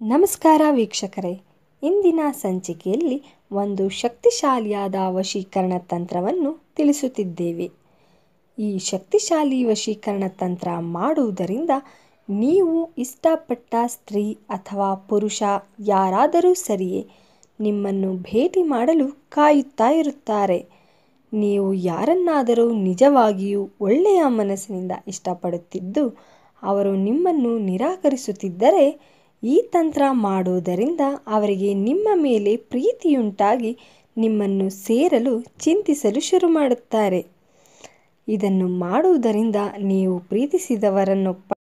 ನಮಸ್ಕಾರ ವೀಕ್ಷಕರೇ. ಇಂದಿನ ಸಂಚಿಕೆಯಲ್ಲಿ ಒಂದು ಶಕ್ತಿಶಾಲಿಯಾದ ವಶೀಕರಣ ತಂತ್ರವನ್ನು ತಿಳಿಸುತ್ತಿದ್ದೇವೆ. ಈ ಶಕ್ತಿಶಾಲಿ ವಶೀಕರಣ ತಂತ್ರ ಮಾಡುವುದರಿಂದ ನೀವು ಇಷ್ಟಪಟ್ಟ ಸ್ತ್ರೀ ಅಥವಾ ಪುರುಷ ಯಾರಾದರೂ ಸರಿಯೇ ನಿಮ್ಮನ್ನು ಭೇಟಿ ಮಾಡಲು ಕಾಯುತ್ತಾ ಇರುತ್ತಾರೆ. ನೀವು ಯಾರನ್ನಾದರೂ ನಿಜವಾಗಿಯೂ ಒಳ್ಳೆಯ ಮನಸ್ಸಿನಿಂದ ಇಷ್ಟಪಡುತ್ತಿದ್ದು, ಅವರು ನಿಮ್ಮನ್ನು ನಿರಾಕರಿಸುತ್ತಿದ್ದರೆ ಈ ತಂತ್ರ ಮಾಡುವುದರಿಂದ ಅವರಿಗೆ ನಿಮ್ಮ ಮೇಲೆ ಪ್ರೀತಿಯುಂಟಾಗಿ ನಿಮ್ಮನ್ನು ಸೇರಲು, ಚಿಂತಿಸಲು ಶುರು ಮಾಡುತ್ತಾರೆ. ಇದನ್ನು ಮಾಡುವುದರಿಂದ ನೀವು ಪ್ರೀತಿಸಿದವರನ್ನು